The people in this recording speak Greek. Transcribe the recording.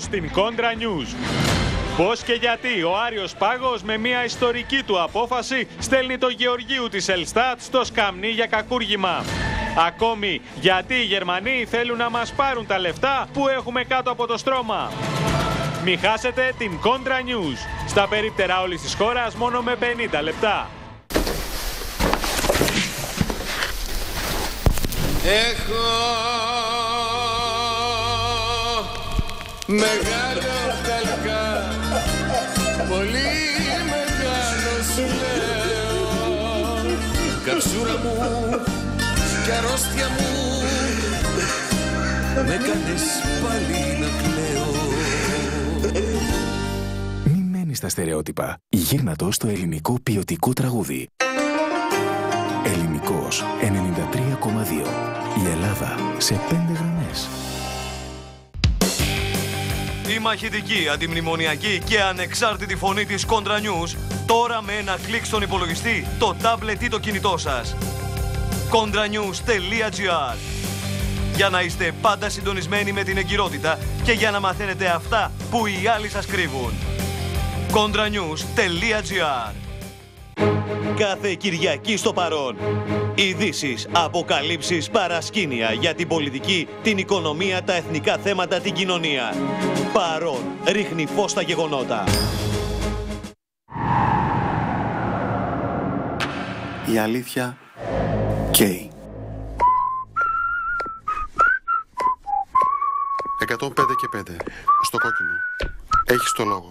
στην Κόντρα News. Πώς και γιατί ο Άριος Πάγος με μια ιστορική του απόφαση στέλνει το Γεωργίου της Ελστάτ στο Σκαμνί για κακούργημα. Ακόμη γιατί οι Γερμανοί θέλουν να μας πάρουν τα λεφτά που έχουμε κάτω από το στρώμα. Μη χάσετε την Κόντρα News. Στα περίπτερα όλης της χώρας μόνο με 50 λεπτά. Έχω μεγάλο χαλκά Πολύ μεγάλο σου λέω Καψούρα μου και αρρώστια μου Με κάνεις πάλι να κλαίω Μη μένεις στα στερεότυπα. Γύρνα το στο ελληνικό ποιοτικό τραγούδι. Ελληνικός 93,2. Η Ελλάδα σε πέντε γραμμές. Η μαχητική, αντιμνημονιακή και ανεξάρτητη φωνή της Contra News τώρα με ένα κλικ στον υπολογιστή, το tablet ή το κινητό σας. contranews.gr Για να είστε πάντα συντονισμένοι με την εγκυρότητα και για να μαθαίνετε αυτά που οι άλλοι σας κρύβουν. contranews.gr Κάθε Κυριακή στο παρόν. Ειδήσεις, αποκαλύψεις, παρασκήνια για την πολιτική, την οικονομία, τα εθνικά θέματα, την κοινωνία. Παρόν. Ρίχνει φως στα γεγονότα. Η αλήθεια καίει. 105 και 5. Στο κόκκινο. Έχεις το λόγο.